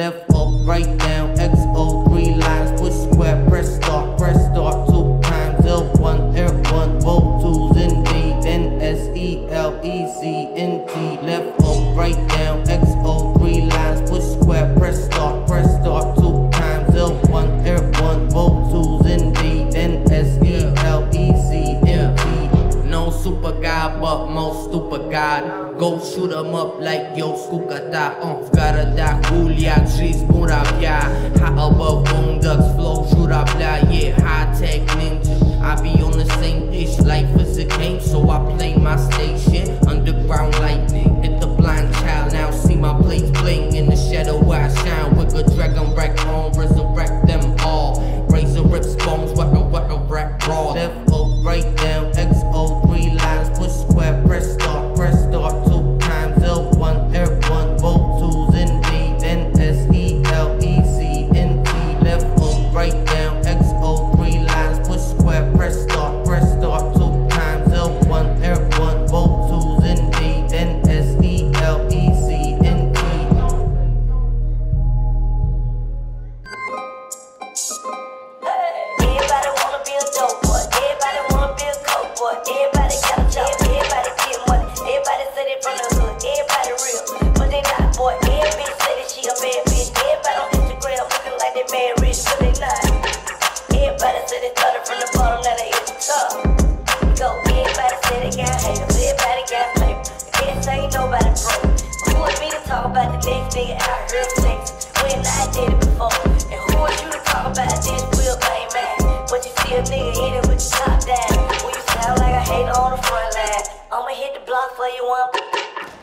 left up, right down, XO, three lines, push square, press start, press start, two times, L1, L1, both tools in D, then S E L E C N T, left up, right down, XO, three lines, push super guy, but most stupid God. Go shoot 'em up like yo skukata. Uh, karada kulia, trees ya High above boom ducks, flow shurabla. Yeah, high tech ninja. I be on the same pitch, life is a game, so I play my station. Underground lightning, hit the blind child. Now see my plates bling in the shadow where I shine. With a dragon wreck home, resurrect them all. Razor rips bones, what a what a wreck brawl. Left, up, right, down, XO, three lines Push square, press Everybody say they started from the bottom, now they at the top. Go. Everybody say they got haters. Everybody got paper. Can't say nobody broke. Who is me to talk about the next nigga out here flexing when I did it before? And who is you to talk about this real thing, man? But you see a nigga hit it with the top down. When you sound like a hater on the front line, I'ma hit the block for you one.